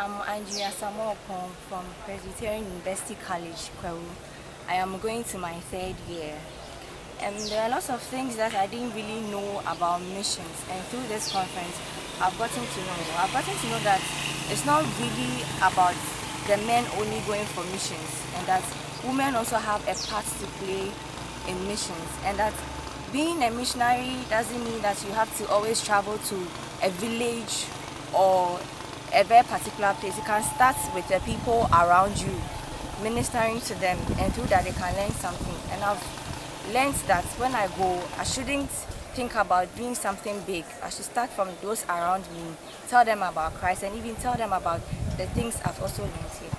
I'm Andrea Samuel from Presbyterian University College, Kwahu. I am going to my third year. And there are lots of things that I didn't really know about missions. And through this conference, I've gotten to know. I've gotten to know that it's not really about the men only going for missions and that women also have a part to play in missions and that being a missionary doesn't mean that you have to always travel to a village or a very particular place. You can start with the people around you, ministering to them, and through that they can learn something. And I've learned that when I go, I shouldn't think about doing something big. I should start from those around me, tell them about Christ, and even tell them about the things I've also learned here.